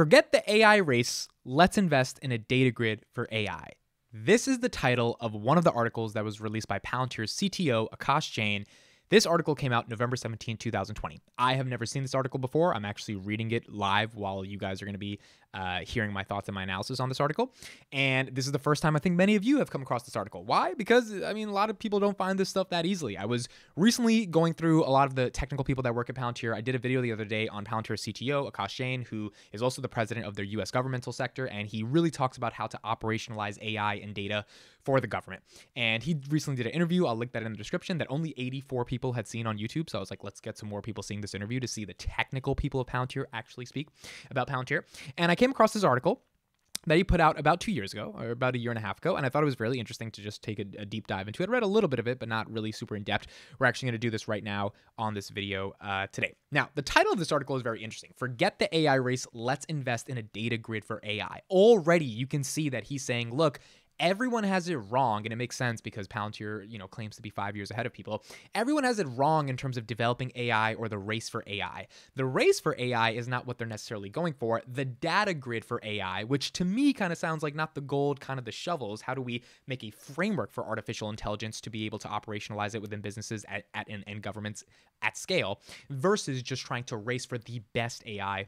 Forget the AI race, let's invest in a data grid for AI. This is the title of one of the articles that was released by Palantir's CTO, Akash Jain, this article came out November 17, 2020. I have never seen this article before. I'm actually reading it live while you guys are going to be uh, hearing my thoughts and my analysis on this article. And this is the first time I think many of you have come across this article. Why? Because, I mean, a lot of people don't find this stuff that easily. I was recently going through a lot of the technical people that work at Palantir. I did a video the other day on Palantir's CTO, Akash Jain, who is also the president of their US governmental sector. And he really talks about how to operationalize AI and data for the government. And he recently did an interview. I'll link that in the description that only 84 people had seen on YouTube. So I was like, let's get some more people seeing this interview to see the technical people of Palantir actually speak about Palantir. And I came across this article that he put out about two years ago, or about a year and a half ago, and I thought it was really interesting to just take a, a deep dive into it. I read a little bit of it, but not really super in depth. We're actually going to do this right now on this video uh, today. Now, the title of this article is very interesting. Forget the AI race, let's invest in a data grid for AI. Already, you can see that he's saying, look, everyone has it wrong, and it makes sense because Palantir, you know, claims to be five years ahead of people. Everyone has it wrong in terms of developing AI or the race for AI. The race for AI is not what they're necessarily going for. The data grid for AI, which to me kind of sounds like not the gold, kind of the shovels. How do we make a framework for artificial intelligence to be able to operationalize it within businesses at, at and, and governments at scale versus just trying to race for the best AI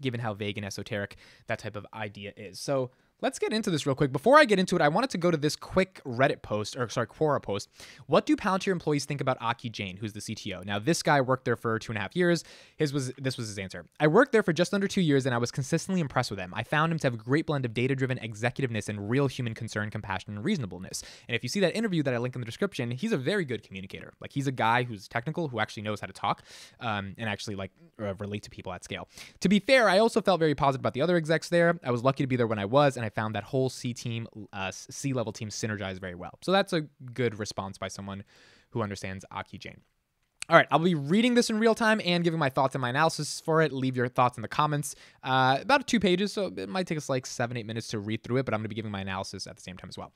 given how vague and esoteric that type of idea is. So Let's get into this real quick. Before I get into it, I wanted to go to this quick Reddit post, or sorry, Quora post. What do Palantir employees think about Aki Jain, who's the CTO? Now, this guy worked there for two and a half years. His was this was his answer. I worked there for just under two years, and I was consistently impressed with him. I found him to have a great blend of data-driven executiveness and real human concern, compassion, and reasonableness. And if you see that interview that I link in the description, he's a very good communicator. Like he's a guy who's technical, who actually knows how to talk, um, and actually like uh, relate to people at scale. To be fair, I also felt very positive about the other execs there. I was lucky to be there when I was, and I found that whole C team, uh, C level team synergize very well. So that's a good response by someone who understands Aki Jain. All right, I'll be reading this in real time and giving my thoughts and my analysis for it. Leave your thoughts in the comments. Uh, about two pages, so it might take us like seven, eight minutes to read through it, but I'm going to be giving my analysis at the same time as well.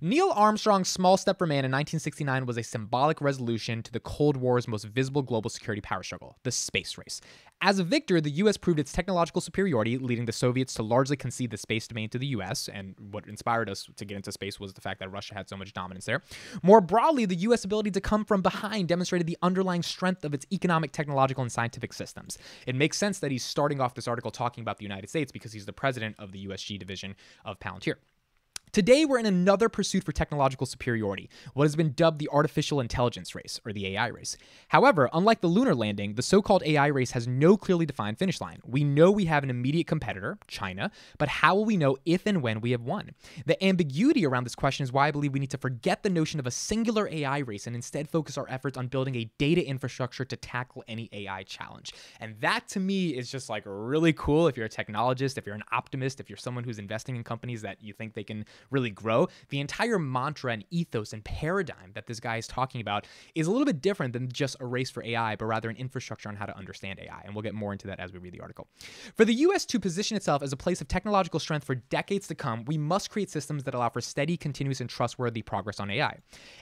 Neil Armstrong's Small Step for Man in 1969 was a symbolic resolution to the Cold War's most visible global security power struggle, the space race. As a victor, the US proved its technological superiority, leading the Soviets to largely concede the space domain to the US, and what inspired us to get into space was the fact that Russia had so much dominance there. More broadly, the US ability to come from behind demonstrated the underlying strength of its economic, technological, and scientific systems. It makes sense that he's starting off this article talking about the United States because he's the president of the USG division of Palantir. Today, we're in another pursuit for technological superiority, what has been dubbed the artificial intelligence race, or the AI race. However, unlike the lunar landing, the so called AI race has no clearly defined finish line. We know we have an immediate competitor, China, but how will we know if and when we have won? The ambiguity around this question is why I believe we need to forget the notion of a singular AI race and instead focus our efforts on building a data infrastructure to tackle any AI challenge. And that to me is just like really cool if you're a technologist, if you're an optimist, if you're someone who's investing in companies that you think they can really grow, the entire mantra and ethos and paradigm that this guy is talking about is a little bit different than just a race for AI, but rather an infrastructure on how to understand AI. And we'll get more into that as we read the article. For the US to position itself as a place of technological strength for decades to come, we must create systems that allow for steady, continuous, and trustworthy progress on AI.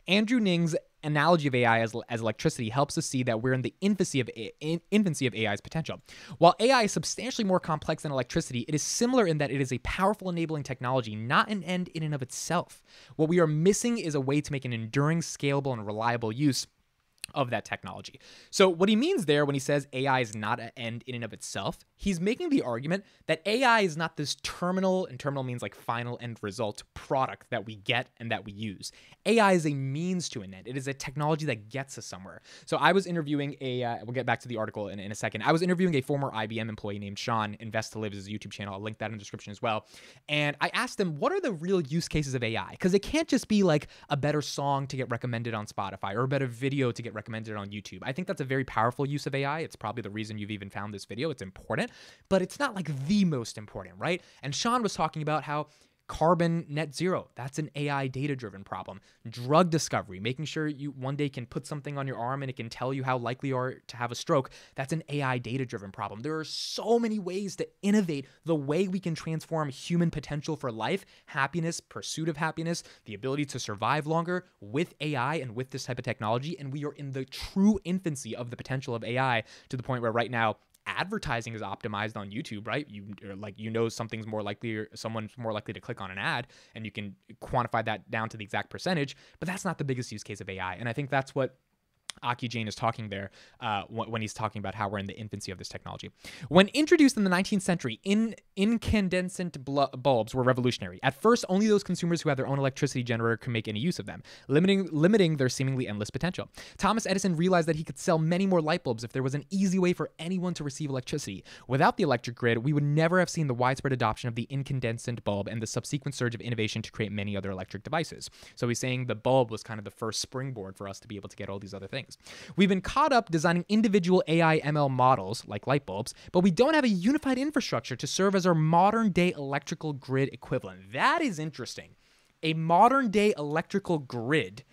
Andrew Ng's analogy of AI as, as electricity helps us see that we're in the infancy of in, infancy of AI's potential. While AI is substantially more complex than electricity, it is similar in that it is a powerful enabling technology, not an end in and of itself. What we are missing is a way to make an enduring, scalable, and reliable use of that technology. So, what he means there when he says AI is not an end in and of itself, he's making the argument that AI is not this terminal, and terminal means like final end result product that we get and that we use. AI is a means to an end. It is a technology that gets us somewhere. So, I was interviewing a, uh, we'll get back to the article in, in a second. I was interviewing a former IBM employee named Sean, Invest to Live is his YouTube channel. I'll link that in the description as well. And I asked him, what are the real use cases of AI? Because it can't just be like a better song to get recommended on Spotify or a better video to get recommended on YouTube. I think that's a very powerful use of AI. It's probably the reason you've even found this video. It's important, but it's not like the most important, right? And Sean was talking about how carbon net zero. That's an ai data driven problem. Drug discovery making sure you one day can put something on your arm and it can tell you how likely you are to have a stroke that's an ai data driven problem. There are so many ways to innovate the way we can transform human potential for life happiness pursuit of happiness the ability to survive longer with ai and with this type of technology and we are in the true infancy of the potential of ai to the point where right now advertising is optimized on YouTube, right? You like you know something's more likely or someone's more likely to click on an ad and you can quantify that down to the exact percentage, but that's not the biggest use case of AI. And I think that's what Aki Jain is talking there uh, when he's talking about how we're in the infancy of this technology. When introduced in the 19th century, in incandescent bulbs were revolutionary. At first, only those consumers who had their own electricity generator could make any use of them, limiting limiting their seemingly endless potential. Thomas Edison realized that he could sell many more light bulbs if there was an easy way for anyone to receive electricity. Without the electric grid, we would never have seen the widespread adoption of the incandescent bulb and the subsequent surge of innovation to create many other electric devices. So he's saying the bulb was kind of the first springboard for us to be able to get all these other things things. We've been caught up designing individual AI ML models, like light bulbs, but we don't have a unified infrastructure to serve as our modern day electrical grid equivalent. That is interesting. A modern day electrical grid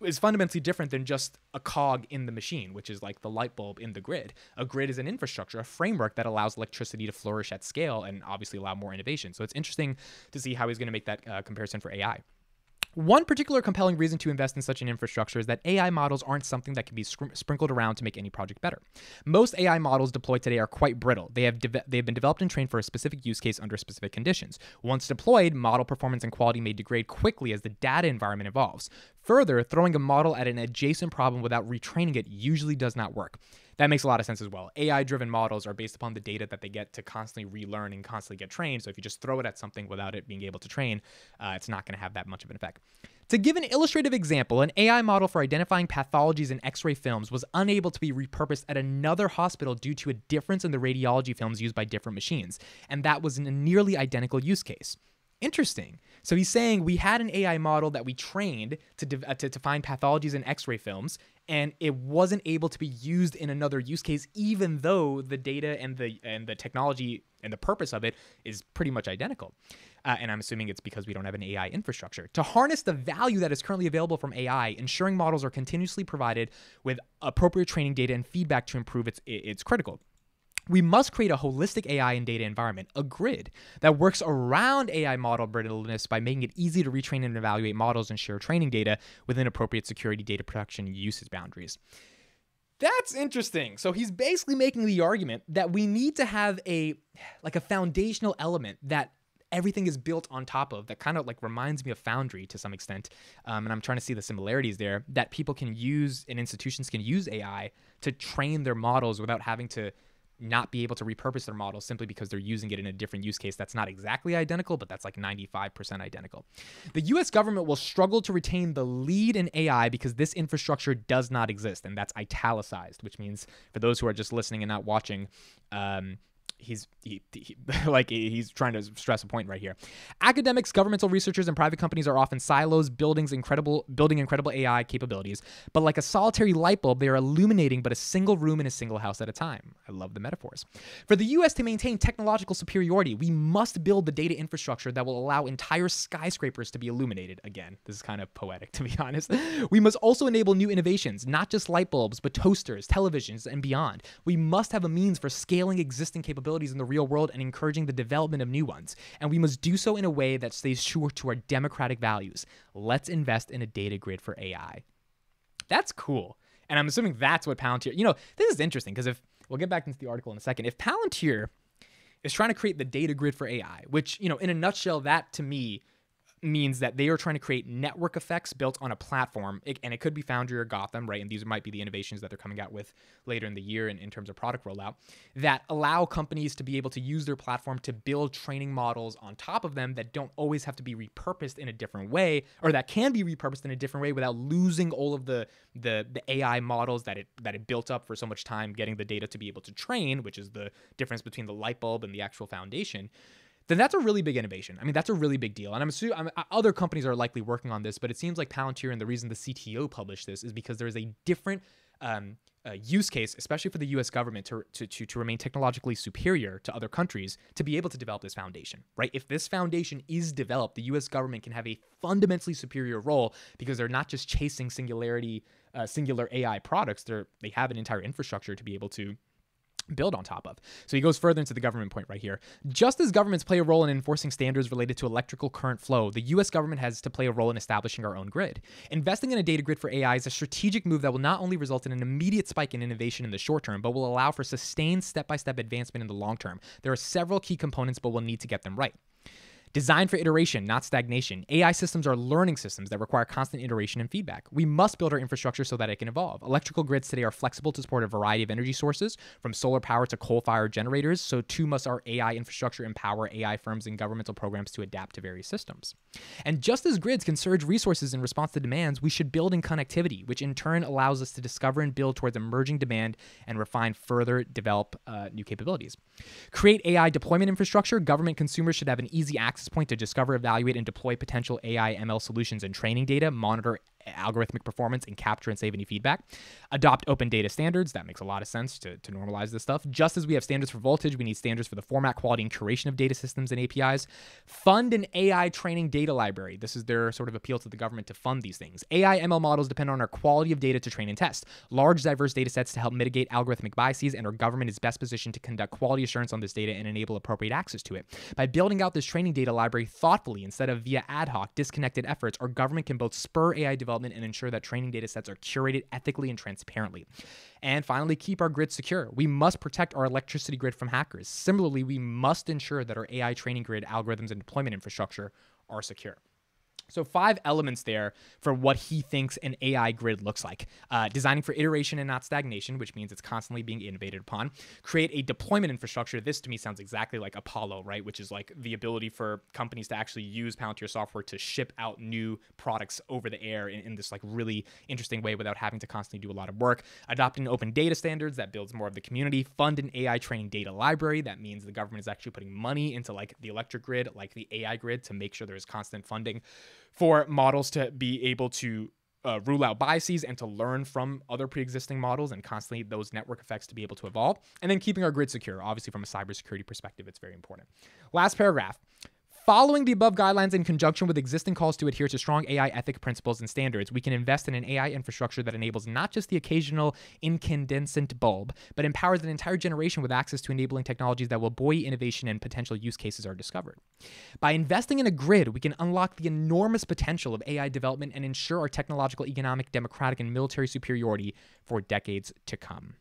is fundamentally different than just a cog in the machine, which is like the light bulb in the grid. A grid is an infrastructure, a framework that allows electricity to flourish at scale and obviously allow more innovation. So it's interesting to see how he's going to make that uh, comparison for AI. One particular compelling reason to invest in such an infrastructure is that AI models aren't something that can be sprinkled around to make any project better. Most AI models deployed today are quite brittle. They have de- they have been developed and trained for a specific use case under specific conditions. Once deployed, model performance and quality may degrade quickly as the data environment evolves. Further, throwing a model at an adjacent problem without retraining it usually does not work that makes a lot of sense as well. AI driven models are based upon the data that they get to constantly relearn and constantly get trained. So if you just throw it at something without it being able to train, uh, it's not going to have that much of an effect. To give an illustrative example, an AI model for identifying pathologies in x ray films was unable to be repurposed at another hospital due to a difference in the radiology films used by different machines, and that was in a nearly identical use case. Interesting. So he's saying we had an AI model that we trained to, uh, to, to find pathologies in x ray films, and it wasn't able to be used in another use case, even though the data and the, and the technology and the purpose of it is pretty much identical. Uh, and I'm assuming it's because we don't have an AI infrastructure. To harness the value that is currently available from AI, ensuring models are continuously provided with appropriate training data and feedback to improve its, it's critical. We must create a holistic AI and data environment, a grid, that works around AI model brittleness by making it easy to retrain and evaluate models and share training data within appropriate security, data protection, usage boundaries. That's interesting. So he's basically making the argument that we need to have a like a foundational element that everything is built on top of that kind of like reminds me of Foundry to some extent. Um, and I'm trying to see the similarities there that people can use and institutions can use AI to train their models without having to not be able to repurpose their model simply because they're using it in a different use case that's not exactly identical, but that's like 95% identical. The US government will struggle to retain the lead in AI because this infrastructure does not exist, and that's italicized, which means for those who are just listening and not watching, um, he's he, he, like he's trying to stress a point right here. Academics, governmental researchers, and private companies are often silos, buildings incredible building incredible AI capabilities, but like a solitary light bulb, they are illuminating but a single room in a single house at a time. I love the metaphors. For the U.S. to maintain technological superiority, we must build the data infrastructure that will allow entire skyscrapers to be illuminated. Again, this is kind of poetic to be honest. We must also enable new innovations, not just light bulbs, but toasters, televisions, and beyond. We must have a means for scaling existing capabilities capabilities in the real world and encouraging the development of new ones. And we must do so in a way that stays true to our democratic values. Let's invest in a data grid for AI. That's cool. And I'm assuming that's what Palantir, you know, this is interesting because if we'll get back into the article in a second, if Palantir is trying to create the data grid for AI, which, you know, in a nutshell, that to me means that they are trying to create network effects built on a platform, and it could be Foundry or Gotham, right? And these might be the innovations that they're coming out with later in the year in, in terms of product rollout that allow companies to be able to use their platform to build training models on top of them that don't always have to be repurposed in a different way, or that can be repurposed in a different way without losing all of the the the AI models that it that it built up for so much time getting the data to be able to train, which is the difference between the light bulb and the actual foundation then that's a really big innovation. I mean, that's a really big deal. And I'm assuming I'm, other companies are likely working on this, but it seems like Palantir and the reason the CTO published this is because there is a different um, uh, use case, especially for the U.S. government, to, to, to, to remain technologically superior to other countries to be able to develop this foundation, right? If this foundation is developed, the U.S. government can have a fundamentally superior role because they're not just chasing singularity, uh, singular AI products. They're they have an entire infrastructure to be able to build on top of. So he goes further into the government point right here. Just as governments play a role in enforcing standards related to electrical current flow, the US government has to play a role in establishing our own grid. Investing in a data grid for AI is a strategic move that will not only result in an immediate spike in innovation in the short term, but will allow for sustained step by step advancement in the long term. There are several key components, but we'll need to get them right. Designed for iteration, not stagnation. AI systems are learning systems that require constant iteration and feedback. We must build our infrastructure so that it can evolve. Electrical grids today are flexible to support a variety of energy sources, from solar power to coal fired generators, so too must our AI infrastructure empower AI firms and governmental programs to adapt to various systems. And just as grids can surge resources in response to demands, we should build in connectivity, which in turn allows us to discover and build towards emerging demand and refine further develop uh, new capabilities. Create AI deployment infrastructure. Government consumers should have an easy access access point to discover, evaluate, and deploy potential AI ML solutions and training data, monitor algorithmic performance and capture and save any feedback. Adopt open data standards. That makes a lot of sense to, to normalize this stuff. Just as we have standards for voltage, we need standards for the format, quality, and curation of data systems and APIs. Fund an AI training data library. This is their sort of appeal to the government to fund these things. AI ML models depend on our quality of data to train and test. Large, diverse data sets to help mitigate algorithmic biases, and our government is best positioned to conduct quality assurance on this data and enable appropriate access to it. By building out this training data library thoughtfully instead of via ad hoc, disconnected efforts, our government can both spur AI development and ensure that training data sets are curated ethically and transparently. And finally, keep our grid secure. We must protect our electricity grid from hackers. Similarly, we must ensure that our AI training grid algorithms and deployment infrastructure are secure. So, five elements there for what he thinks an AI grid looks like uh, designing for iteration and not stagnation, which means it's constantly being innovated upon. Create a deployment infrastructure. This to me sounds exactly like Apollo, right? Which is like the ability for companies to actually use Palantir software to ship out new products over the air in, in this like really interesting way without having to constantly do a lot of work. Adopting open data standards that builds more of the community. Fund an AI training data library. That means the government is actually putting money into like the electric grid, like the AI grid, to make sure there is constant funding for models to be able to uh, rule out biases and to learn from other pre-existing models and constantly those network effects to be able to evolve and then keeping our grid secure obviously from a cybersecurity perspective it's very important. Last paragraph Following the above guidelines in conjunction with existing calls to adhere to strong AI ethic principles and standards, we can invest in an AI infrastructure that enables not just the occasional incandescent bulb, but empowers an entire generation with access to enabling technologies that will buoy innovation and potential use cases are discovered. By investing in a grid, we can unlock the enormous potential of AI development and ensure our technological, economic, democratic, and military superiority for decades to come.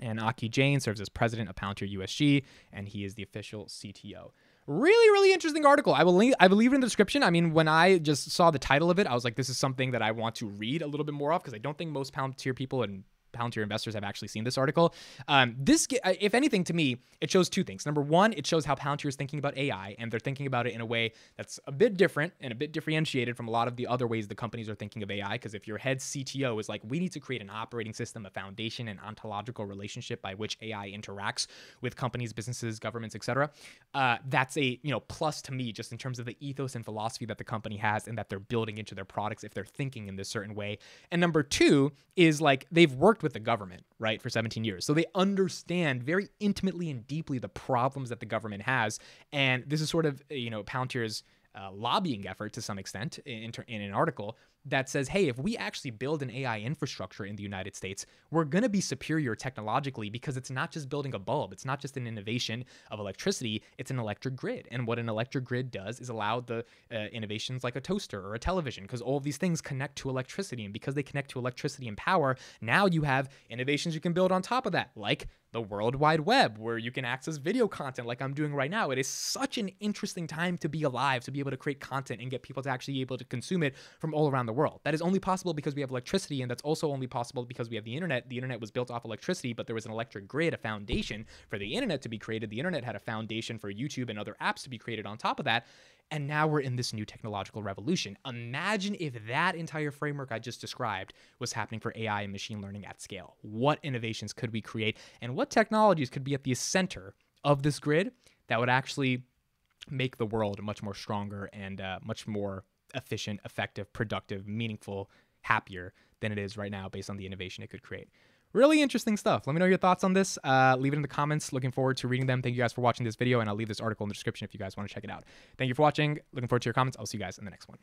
And Aki Jain serves as president of Palantir USG, and he is the official CTO really really interesting article. I will link i will leave it in the description. I mean when i just saw the title of it i was like this is something that i want to read a little bit more of because i don't think most palantir people and Palantir investors have actually seen this article. Um, this, uh, if anything, to me, it shows two things. Number one, it shows how Palantir is thinking about AI, and they're thinking about it in a way that's a bit different and a bit differentiated from a lot of the other ways the companies are thinking of AI. Because if your head CTO is like, we need to create an operating system, a foundation, an ontological relationship by which AI interacts with companies, businesses, governments, etc., uh, that's a you know plus to me just in terms of the ethos and philosophy that the company has and that they're building into their products if they're thinking in this certain way. And number two is like they've worked with with the government, right, for 17 years. So they understand very intimately and deeply the problems that the government has. And this is sort of, you know, Palantir's uh, lobbying effort to some extent in, in, an article that says, hey, if we actually build an AI infrastructure in the United States, we're going to be superior technologically because it's not just building a bulb. It's not just an innovation of electricity. It's an electric grid. And what an electric grid does is allow the uh, innovations like a toaster or a television because all of these things connect to electricity. And because they connect to electricity and power, now you have innovations you can build on top of that, like the World Wide Web, where you can access video content like I'm doing right now. It is such an interesting time to be alive, to be able to create content and get people to actually be able to consume it from all around the world. That is only possible because we have electricity, and that's also only possible because we have the internet. The internet was built off electricity, but there was an electric grid, a foundation for the internet to be created. The internet had a foundation for YouTube and other apps to be created on top of that. And now we're in this new technological revolution. Imagine if that entire framework I just described was happening for AI and machine learning at scale. What innovations could we create? And what technologies could be at the center of this grid that would actually make the world much more stronger and uh, much more efficient, effective, productive, meaningful, happier than it is right now based on the innovation it could create. Really interesting stuff. Let me know your thoughts on this. Uh, leave it in the comments. Looking forward to reading them. Thank you guys for watching this video, and I'll leave this article in the description if you guys want to check it out. Thank you for watching. Looking forward to your comments. I'll see you guys in the next one.